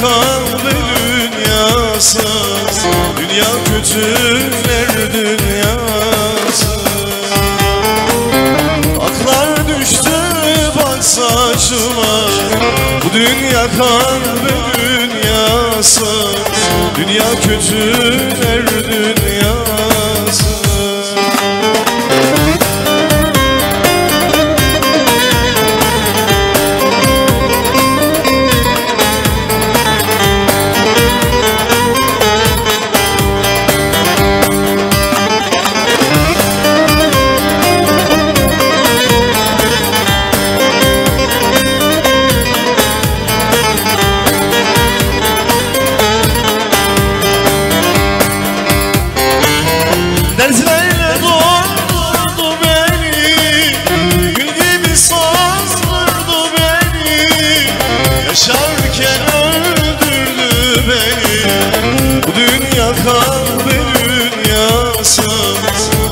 dünya kahve dünyası. Dünya kötüler dünyası Aklar düştü bak saçıma Bu dünya kahve dünyası. Dünya kötüler dünyası Dünya kahve dünyası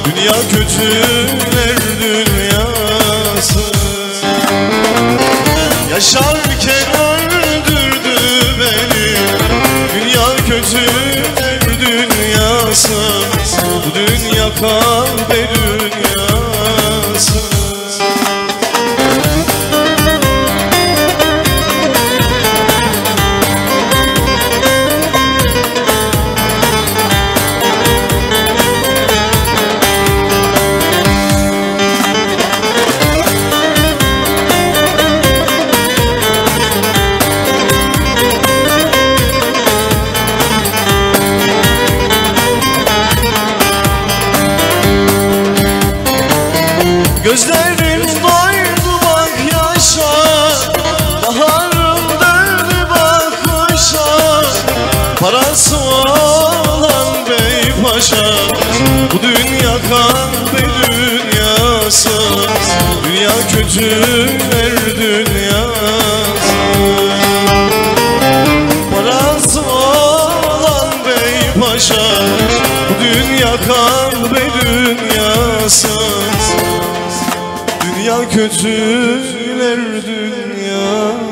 Dünya kötüler dünyası Yaşarken öldürdü beni. Dünya kötüler dünyası Bu dünya kahve dünyası Gözlerim doydu bak yaşa. Baharım döndü bak kışa. Parası olan bey paşa. Bu dünya kahve dünyası. Dünya kötüler dünyası. Parası olan bey paşa. Bu dünya kahve dünyası. Dünya kötüler dünyası